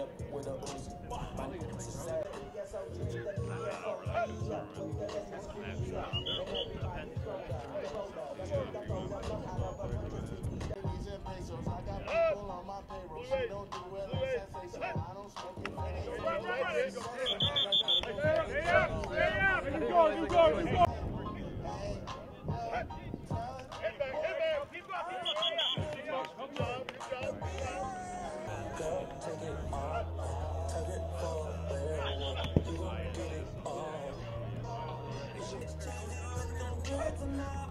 up with a Uzi. My niggas is sad. Pennies and pesos. I got people on my payroll. She don't do it on sensation. I don't smoke it. You go, you go, you go. love.